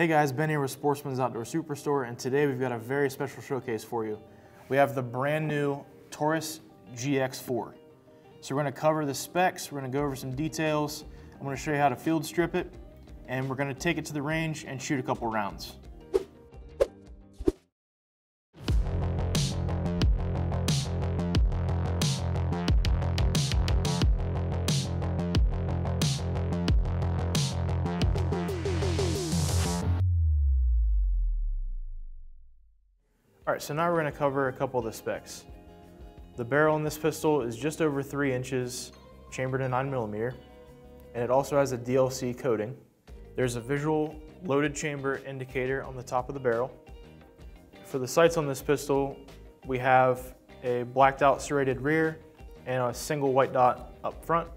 Hey guys, Ben here with Sportsman's Outdoor Superstore, and today we've got a very special showcase for you. We have the brand new Taurus GX4. So we're gonna cover the specs, we're gonna go over some details, I'm gonna show you how to field strip it, and we're gonna take it to the range and shoot a couple rounds. All right, so now we're gonna cover a couple of the specs. The barrel in this pistol is just over three inches, chambered in nine millimeter, and it also has a DLC coating. There's a visual loaded chamber indicator on the top of the barrel. For the sights on this pistol, we have a blacked out serrated rear and a single white dot up front.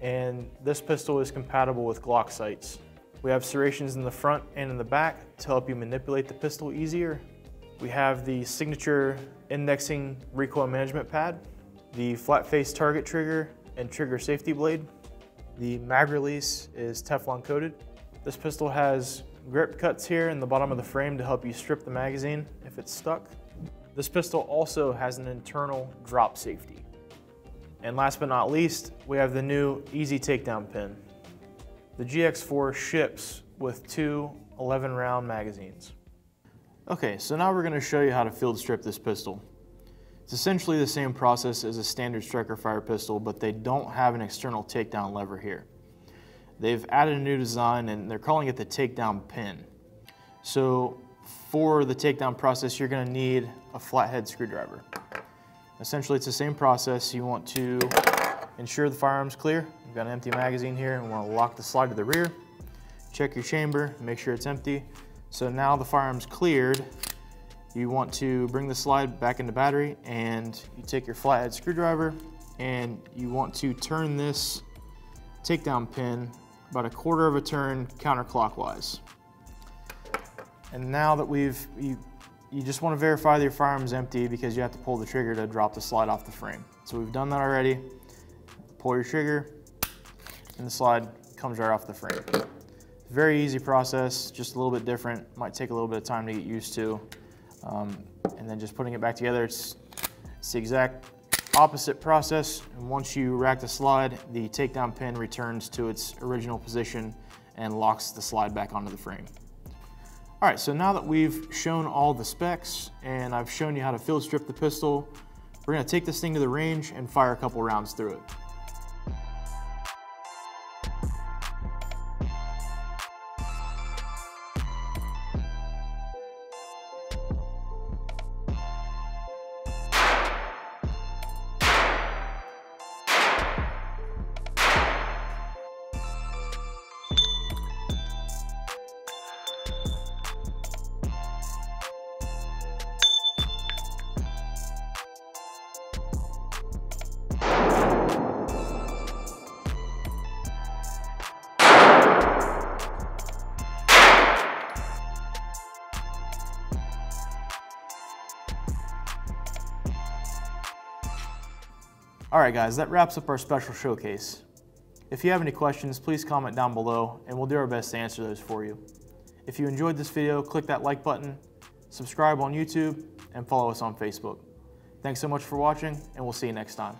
And this pistol is compatible with Glock sights. We have serrations in the front and in the back to help you manipulate the pistol easier we have the signature indexing recoil management pad, the flat face target trigger and trigger safety blade. The mag release is Teflon coated. This pistol has grip cuts here in the bottom of the frame to help you strip the magazine if it's stuck. This pistol also has an internal drop safety. And last but not least, we have the new Easy Takedown pin. The GX4 ships with two 11 round magazines. Okay, so now we're going to show you how to field strip this pistol. It's essentially the same process as a standard striker fire pistol, but they don't have an external takedown lever here. They've added a new design and they're calling it the takedown pin. So for the takedown process, you're going to need a flathead screwdriver. Essentially, it's the same process. You want to ensure the firearm's clear. You've got an empty magazine here and want to lock the slide to the rear. Check your chamber, make sure it's empty. So now the firearm's cleared, you want to bring the slide back into battery and you take your flathead screwdriver and you want to turn this takedown pin about a quarter of a turn counterclockwise. And now that we've, you, you just want to verify that your firearm's empty because you have to pull the trigger to drop the slide off the frame. So we've done that already. Pull your trigger and the slide comes right off the frame. Very easy process, just a little bit different. Might take a little bit of time to get used to. Um, and then just putting it back together, it's, it's the exact opposite process. And once you rack the slide, the takedown pin returns to its original position and locks the slide back onto the frame. All right, so now that we've shown all the specs and I've shown you how to field strip the pistol, we're gonna take this thing to the range and fire a couple rounds through it. All right, guys, that wraps up our special showcase. If you have any questions, please comment down below and we'll do our best to answer those for you. If you enjoyed this video, click that like button, subscribe on YouTube, and follow us on Facebook. Thanks so much for watching, and we'll see you next time.